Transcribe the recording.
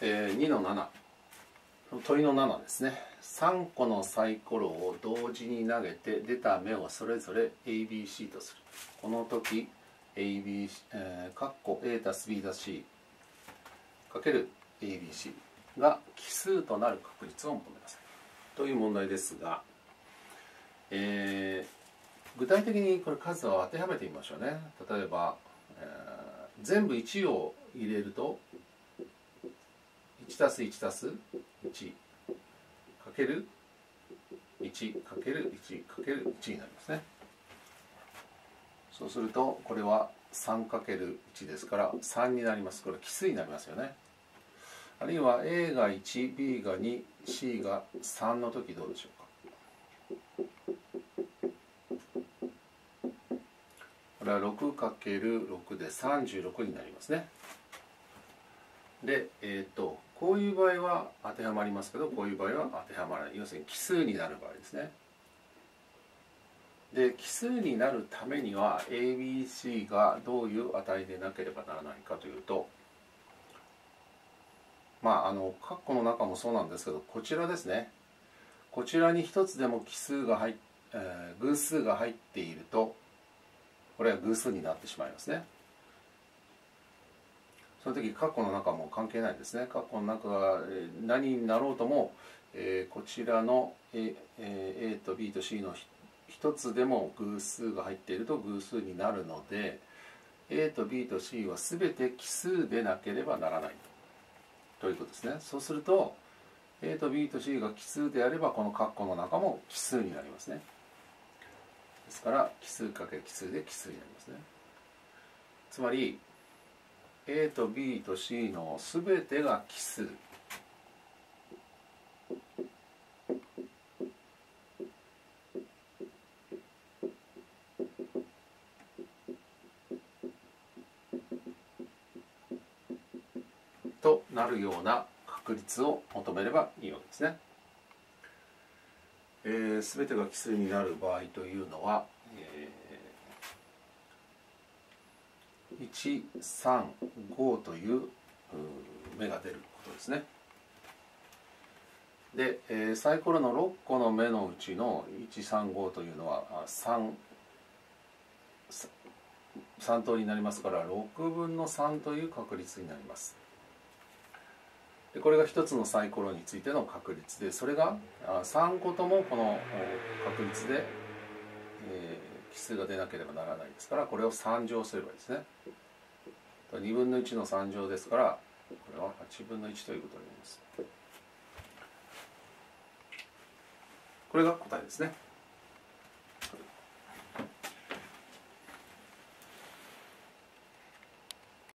えー、2の7問いの7ですね。3個のサイコロを同時に投げて出た目をそれぞれ ABC とする。この時 ABC、えー、括 A たす B たす C かける ABC が奇数となる確率を求めなさい。という問題ですが、えー、具体的にこれ数を当てはめてみましょうね。例えば、えー、全部1を入れると1たす1たす1かける1かける1かける1になりますね。そうするとこれは 3×1 ですから3になります。これ奇数になりますよね。あるいは A が 1B が 2C が3の時どうでしょうか。これは 6×6 で36になりますね。でえ、ー、とこういう場合は当てはまりますけどこういう場合は当てはまらない。要するに奇数になる場合ですね。で奇数になるためには ABC がどういう値でなければならないかというとまああの括弧の中もそうなんですけどこちらですね。こちらに一つでも奇数が入っ、えー、偶数が入っているとこれは偶数になってしまいますね。その時括弧の中も関係ないですね。括弧の中が何になろうとも、えー、こちらの A, A と B と C の一つでも偶数が入っていると偶数になるので A と B と C は全て奇数でなければならないと。いうことですね。そうすると A と B と C が奇数であればこの括弧の中も奇数になりますね。ですから奇数かけ奇数で奇数になりますね。つまり A と B と C の全てが奇数となるような確率を求めればいいわけですね。えー、全てが奇数になる場合というのは、えー、135という目が出ることですね。で、えー、サイコロの6個の目のうちの135というのは3 3等になりますから6分の3という確率になります。でこれが1つのサイコロについての確率でそれが3個ともこの確率で、えー、奇数が出なければならないですからこれを3乗すればいいですね。2分の1の3乗ですからこれは8分の1ということになります。これが答えですね。